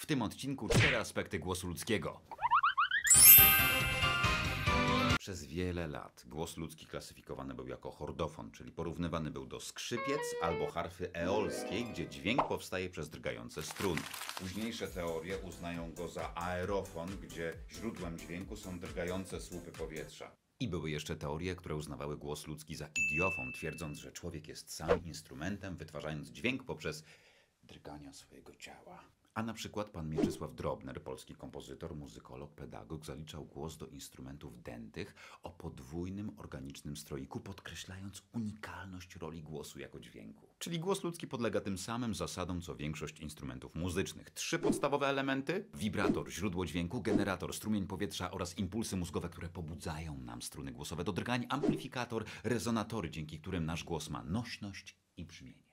W tym odcinku cztery aspekty głosu ludzkiego. Przez wiele lat głos ludzki klasyfikowany był jako chordofon, czyli porównywany był do skrzypiec albo harfy eolskiej, gdzie dźwięk powstaje przez drgające struny. Późniejsze teorie uznają go za aerofon, gdzie źródłem dźwięku są drgające słupy powietrza. I były jeszcze teorie, które uznawały głos ludzki za idiofon, twierdząc, że człowiek jest sam instrumentem, wytwarzając dźwięk poprzez drgania swojego ciała. A na przykład pan Mieczysław Drobner, polski kompozytor, muzykolog, pedagog, zaliczał głos do instrumentów dętych o podwójnym organicznym stroiku, podkreślając unikalność roli głosu jako dźwięku. Czyli głos ludzki podlega tym samym zasadom, co większość instrumentów muzycznych. Trzy podstawowe elementy: wibrator, źródło dźwięku, generator, strumień powietrza oraz impulsy mózgowe, które pobudzają nam struny głosowe do drgań, amplifikator, rezonatory, dzięki którym nasz głos ma nośność i brzmienie.